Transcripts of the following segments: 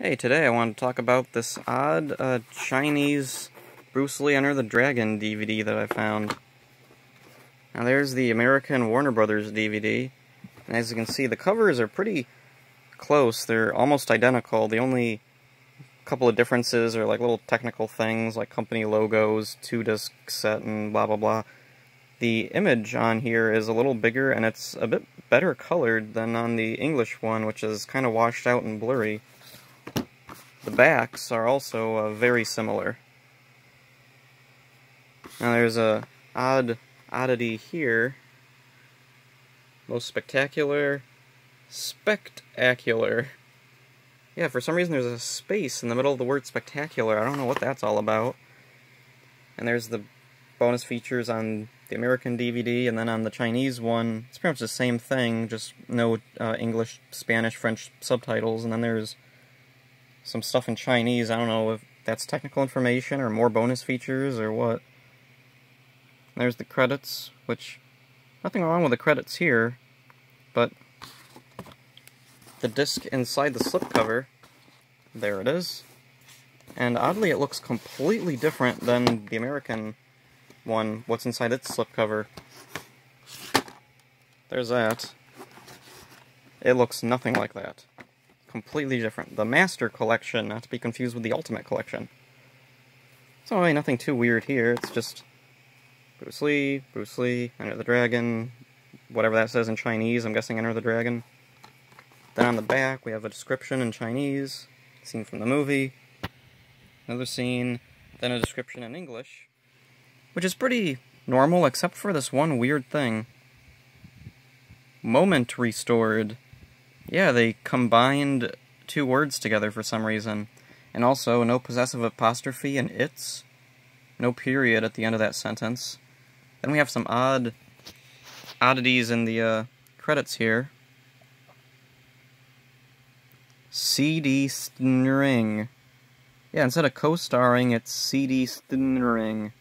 Hey, today I want to talk about this odd uh, Chinese Bruce Lee Enter the Dragon DVD that I found. Now there's the American Warner Brothers DVD, and as you can see the covers are pretty close, they're almost identical, the only couple of differences are like little technical things like company logos, two disc set and blah blah blah. The image on here is a little bigger and it's a bit better colored than on the English one which is kind of washed out and blurry. The backs are also uh, very similar. Now there's a odd oddity here. Most spectacular, spectacular. Yeah, for some reason there's a space in the middle of the word spectacular. I don't know what that's all about. And there's the bonus features on the American DVD, and then on the Chinese one, it's pretty much the same thing, just no uh, English, Spanish, French subtitles, and then there's some stuff in Chinese. I don't know if that's technical information or more bonus features or what. There's the credits, which nothing wrong with the credits here, but the disc inside the slipcover, there it is. And oddly, it looks completely different than the American one, what's inside its slipcover. There's that. It looks nothing like that completely different. The Master Collection, not to be confused with the Ultimate Collection. So, really nothing too weird here. It's just Bruce Lee, Bruce Lee, Enter the Dragon, whatever that says in Chinese. I'm guessing Enter the Dragon. Then on the back, we have a description in Chinese, scene from the movie, another scene, then a description in English, which is pretty normal except for this one weird thing. Moment restored. Yeah, they combined two words together for some reason. And also, no possessive apostrophe in its. No period at the end of that sentence. Then we have some odd oddities in the uh, credits here. CD String. Yeah, instead of co-starring, it's CD String.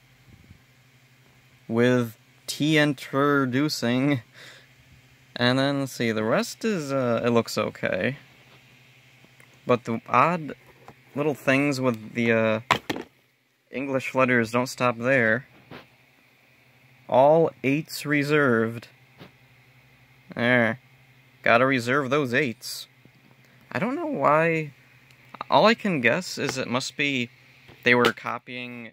With T introducing and then, let's see, the rest is, uh, it looks okay. But the odd little things with the, uh, English letters don't stop there. All eights reserved. There. Gotta reserve those eights. I don't know why. All I can guess is it must be they were copying,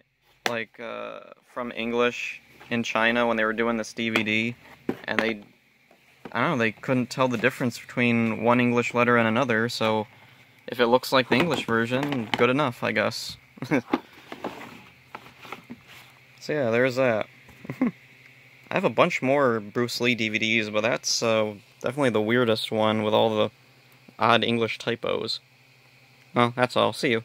like, uh, from English in China when they were doing this DVD, and they I don't know, they couldn't tell the difference between one English letter and another, so if it looks like the English version, good enough, I guess. so yeah, there's that. I have a bunch more Bruce Lee DVDs, but that's uh, definitely the weirdest one with all the odd English typos. Well, that's all. See you.